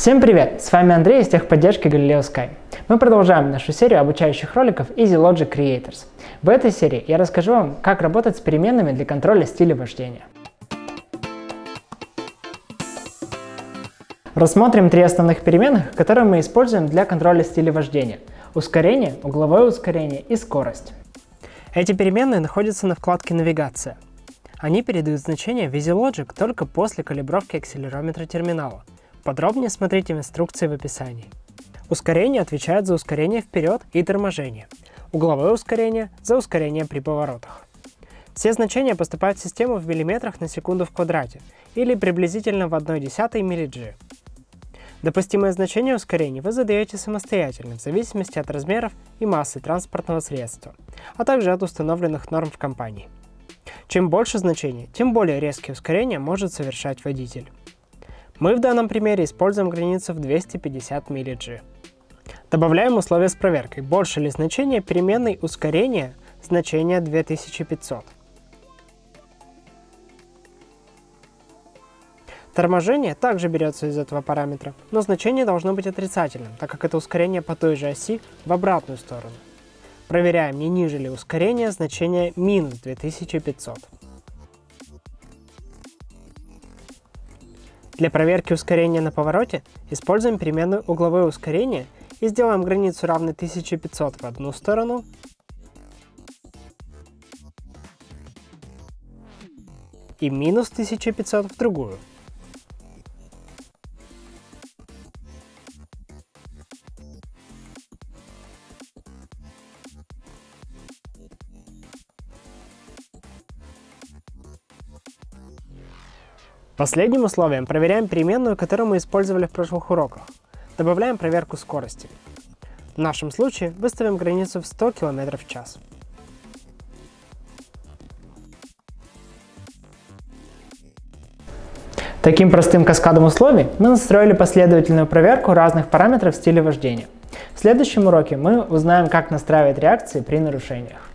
Всем привет! С вами Андрей из техподдержки Galileo Sky. Мы продолжаем нашу серию обучающих роликов Easy Logic Creators. В этой серии я расскажу вам, как работать с переменными для контроля стиля вождения. Рассмотрим три основных переменных, которые мы используем для контроля стиля вождения. Ускорение, угловое ускорение и скорость. Эти переменные находятся на вкладке «Навигация». Они передают значение в EasyLogic только после калибровки акселерометра терминала. Подробнее смотрите в инструкции в описании. Ускорение отвечает за ускорение вперед и торможение. Угловое ускорение – за ускорение при поворотах. Все значения поступают в систему в миллиметрах на секунду в квадрате, или приблизительно в 1 десятой милли Допустимое значение ускорений вы задаете самостоятельно, в зависимости от размеров и массы транспортного средства, а также от установленных норм в компании. Чем больше значений, тем более резкие ускорения может совершать водитель. Мы в данном примере используем границу в 250 милли Добавляем условия с проверкой, больше ли значение переменной ускорения значения 2500. Торможение также берется из этого параметра, но значение должно быть отрицательным, так как это ускорение по той же оси в обратную сторону. Проверяем, не ниже ли ускорение значения минус 2500. Для проверки ускорения на повороте используем переменную угловое ускорение и сделаем границу равной 1500 в одну сторону и минус 1500 в другую. Последним условием проверяем переменную, которую мы использовали в прошлых уроках. Добавляем проверку скорости. В нашем случае выставим границу в 100 км в час. Таким простым каскадом условий мы настроили последовательную проверку разных параметров стиля вождения. В следующем уроке мы узнаем, как настраивать реакции при нарушениях.